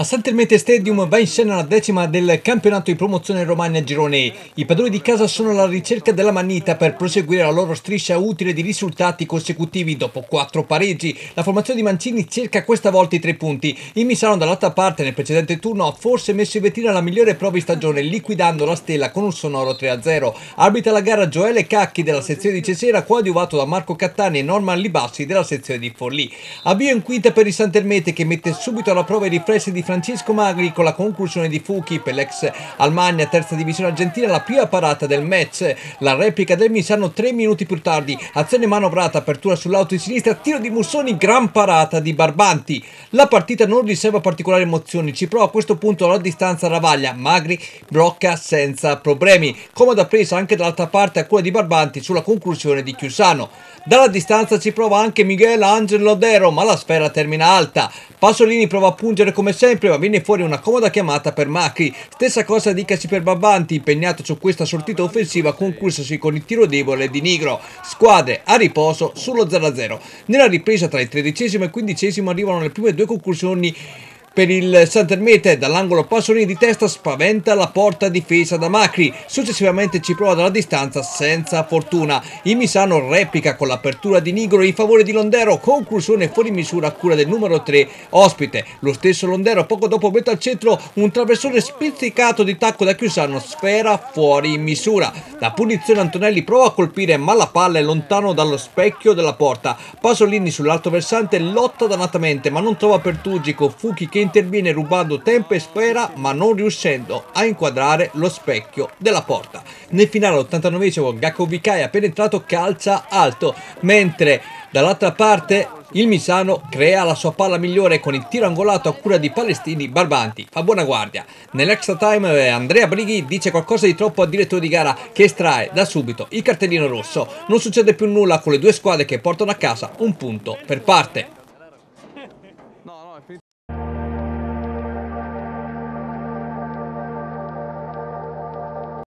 A Santelmete Stadium va in scena la decima del campionato di promozione Romagna Girone. I padroni di casa sono alla ricerca della manita per proseguire la loro striscia utile di risultati consecutivi dopo quattro pareggi. La formazione di Mancini cerca questa volta i tre punti. Il Misano dall'altra parte nel precedente turno ha forse messo in vetrina la migliore prova di stagione liquidando la stella con un sonoro 3-0. Arbitra la gara Gioele Cacchi della sezione di Cesena coadiuvato da Marco Cattani e Norman Libassi della sezione di Forlì. Avvio in quinta per il Santelmete che mette subito alla prova i riflessi di Francesco Magri con la conclusione di Fuchi per l'ex Almagna terza divisione argentina la prima parata del match la replica del Misano tre minuti più tardi. Azione manovrata apertura sull'auto di sinistra tiro di Mussoni gran parata di Barbanti. La partita non riserva particolari emozioni ci prova a questo punto la distanza Ravaglia. Magri blocca senza problemi. Comoda presa anche dall'altra parte a quella di Barbanti sulla conclusione di Chiusano. Dalla distanza ci prova anche Miguel Angelo Dero ma la sfera termina alta. Pasolini prova a pungere come sempre sempre ma viene fuori una comoda chiamata per Macri. Stessa cosa dicasi per Babbanti, impegnato su questa sortita offensiva conclusasi con il tiro debole di Nigro. Squadre a riposo sullo 0-0. Nella ripresa tra il tredicesimo e il quindicesimo arrivano le prime due conclusioni per il Santermete dall'angolo Pasolini di testa spaventa la porta difesa da Macri, successivamente ci prova dalla distanza senza fortuna. Il Misano replica con l'apertura di Nigro in favore di Londero, conclusione fuori misura a cura del numero 3 ospite. Lo stesso Londero poco dopo mette al centro un traversone spizzicato di tacco da Chiusano, sfera fuori misura. La punizione Antonelli prova a colpire ma la palla è lontano dallo specchio della porta. Pasolini sull'alto versante lotta dannatamente ma non trova Pertugi con Fuchi che interviene rubando tempo e sfera ma non riuscendo a inquadrare lo specchio della porta. Nel finale all'89 Gakko Vikai ha penetrato calcia alto, mentre dall'altra parte il Misano crea la sua palla migliore con il tiro angolato a cura di Palestini Barbanti. Fa buona guardia. Nell'extra time eh, Andrea Brighi dice qualcosa di troppo al direttore di gara che estrae da subito il cartellino rosso. Non succede più nulla con le due squadre che portano a casa un punto per parte.